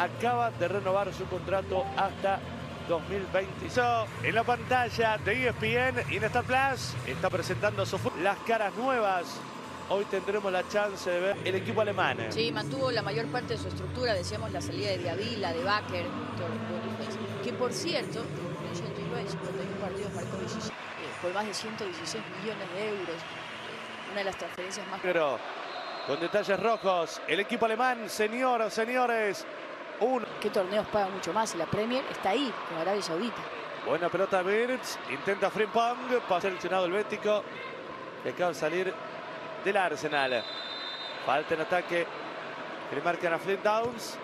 acaba de renovar su contrato hasta 2026. En la pantalla de ESPN y en Star Plus está presentando su las caras nuevas. Hoy tendremos la chance de ver el equipo alemán. Sí, mantuvo la mayor parte de su estructura, decíamos la salida de Diavila, de Baker, que por cierto, en 89 51 partidos marcó 16, eh, por más de 116 millones de euros. Una de las transferencias más... Pero con detalles rojos, el equipo alemán, señoras, señores, uno. ¿Qué torneos pagan mucho más? La Premier está ahí, con Arabia Saudita. Buena pelota Birds, intenta Frimpong, pasa seleccionado el Bético, que acaba de salir del Arsenal. Falta en ataque que le marcan a Flint Downs.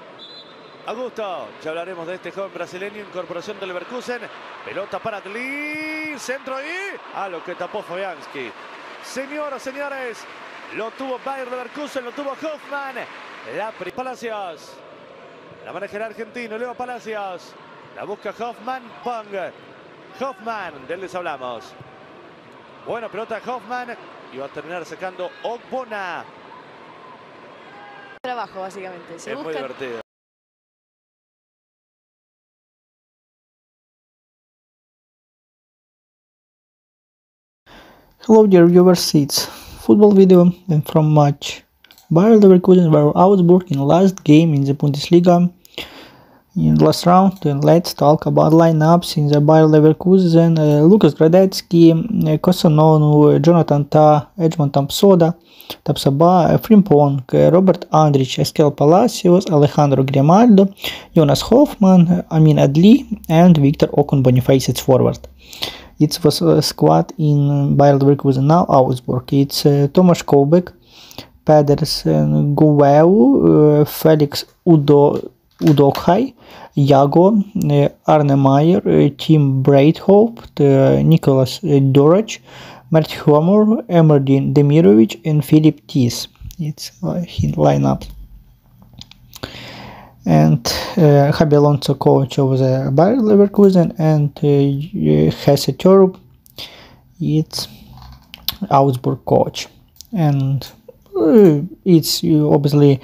Augusto, ya hablaremos de este joven brasileño, incorporación del Leverkusen. Pelota para Dli, centro ahí. A lo que tapó Fabianski. Señoras, señores, lo tuvo Bayer Leverkusen, lo tuvo Hoffman. La Palacios. La maneja el argentino, Leo Palacios. La busca Hoffman, Pong. Hoffman, de él les hablamos. Buena pelota Hoffman. Y va a terminar sacando Ogbona. Trabajo, básicamente. Se es muy divertido. Hello dear viewers, it's football video and from match Bayer Leverkusen were Augsburg in last game in the Bundesliga in last round and let's talk about lineups in the Bayer Leverkusen uh, Lucas Gradetsky, uh, Kosononu, Jonathan Ta, Edmond Tampsoda, Tapsaba, Frimpong, Robert Andrich, Eskel Palacios, Alejandro Grimaldo, Jonas Hoffman, Amin Adli and Victor Okun Boniface at forward. It was a squad in Bayer Leverkusen now Augsburg. It's uh, Tomasz Kobek, Pedersen, Gueu, uh, Felix Udo Udokhai, Jago, Arne Meyer, Tim Breitholt, Nicholas Dorach, Mert Humor, Emerdin Demirovic, and Philip Tis. It's his lineup. And uh, Javi Alonso coach of the Bayer Leverkusen and uh, Hesse Torup, it's Augsburg coach. And uh, it's obviously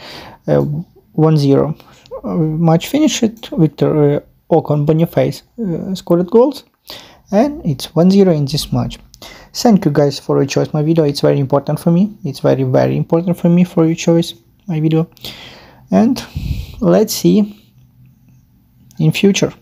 uh, 1-0 match finished, Victor uh, Ocon Boniface uh, scored goals and it's 1-0 in this match. Thank you guys for your choice my video, it's very important for me, it's very very important for me for your choice my video and let's see in future.